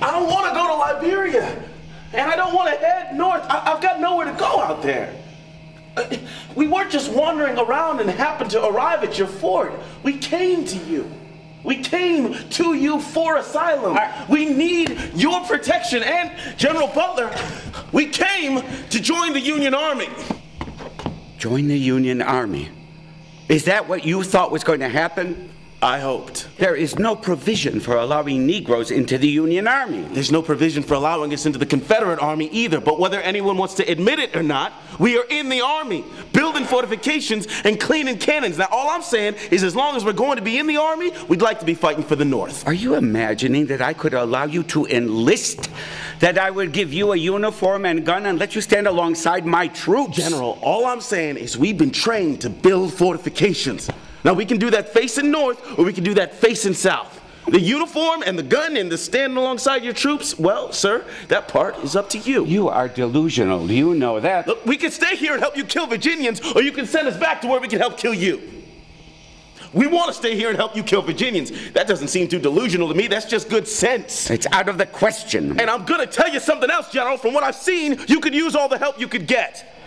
I don't want to go to Liberia. And I don't want to head north. I- have got nowhere to go out there. Uh, we weren't just wandering around and happened to arrive at your fort. We came to you. We came to you for asylum. We need your protection. And, General Butler, we came to join the Union Army. Join the Union Army? Is that what you thought was going to happen? I hoped. There is no provision for allowing Negroes into the Union Army. There's no provision for allowing us into the Confederate Army either, but whether anyone wants to admit it or not, we are in the Army, building fortifications and cleaning cannons. Now, all I'm saying is as long as we're going to be in the Army, we'd like to be fighting for the North. Are you imagining that I could allow you to enlist? That I would give you a uniform and gun and let you stand alongside my troops? General, all I'm saying is we've been trained to build fortifications. Now, we can do that facing north or we can do that facing south. The uniform and the gun and the standing alongside your troops, well, sir, that part is up to you. You are delusional. Do you know that. Look, we can stay here and help you kill Virginians, or you can send us back to where we can help kill you. We want to stay here and help you kill Virginians. That doesn't seem too delusional to me. That's just good sense. It's out of the question. And I'm going to tell you something else, General. From what I've seen, you could use all the help you could get.